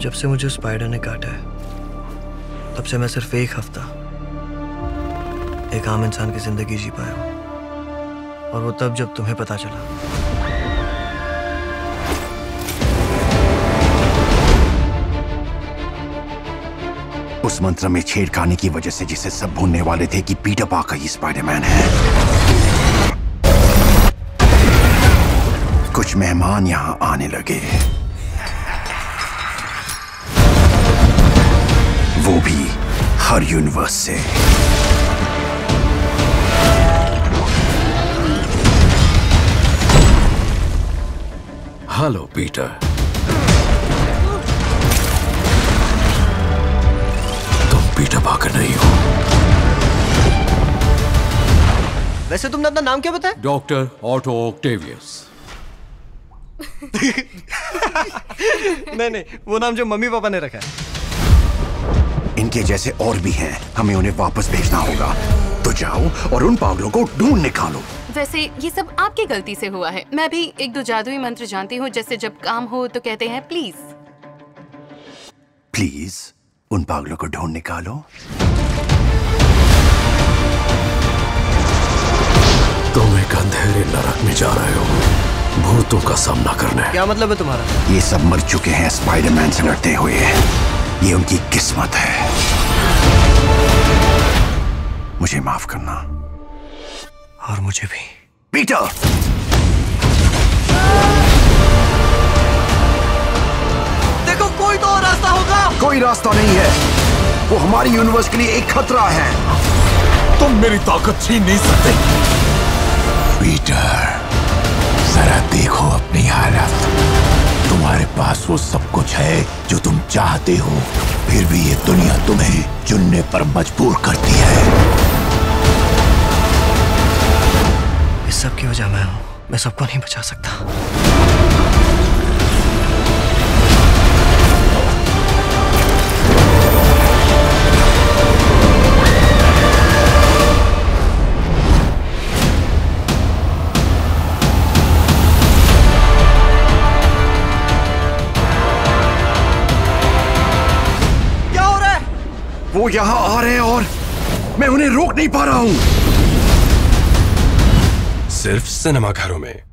जब से मुझे स्पाइडर ने काटा है, तब से मैं सिर्फ़ एक हफ़्ता एक आम इंसान की ज़िंदगी जी पाया हूँ। और वो तब जब तुम्हें पता चला। उस मंत्र में छेड़खानी की वजह से जिसे सब भूलने वाले थे कि पीटर पाकर ही स्पाइडरमैन है। कुछ मेहमान यहाँ आने लगे। वो भी हर यूनिवर्स से। हेलो पीटर तुम पीटर पाकर नहीं हो। वैसे तुमने अपना नाम क्या बताया? डॉक्टर ऑटो ऑक्टेवियस नहीं नहीं वो नाम जो मम्मी पापा ने रखा है। इनके जैसे और भी हैं। हमें उन्हें वापस भेजना होगा। तो जाओ और उन पागलों को ढूंढ निकालो। वैसे ये सब आपकी गलती से हुआ है। मैं भी एक दो जादुई मंत्र जानती हूँ जैसे जब काम हो तो कहते हैं प्लीज़। प्लीज़ उन पागलों को ढूंढ निकालो। तुम एक अंधेरे नरक में जा रहे हो। भूतों का सामना करने क्या मतलब है तुम्हारा? ये सब मर चुके हैं स्पाइडरमैन से लड़ते हुए। ये उनकी किस्मत है। मुझे माफ़ करना। और मुझे भी। पीटर! देखो कोई तो रास्ता होगा। कोई रास्ता नहीं है। वो हमारी यूनिवर्स के लिए एक खतरा है। तुम मेरी ताकत छीन नहीं सकते। पीटर जरा देखो अपनी हालत। वो सब कुछ है जो तुम चाहते हो। फिर भी ये दुनिया तुम्हें चुनने पर मजबूर करती है। इस सब की वजह मैं हूँ। मैं सबको नहीं बचा सकता। वो यहाँ आ रहे हैं और मैं उन्हें रोक नहीं पा रहा हूँ। सिर्फ़ सिनेमाघरों में।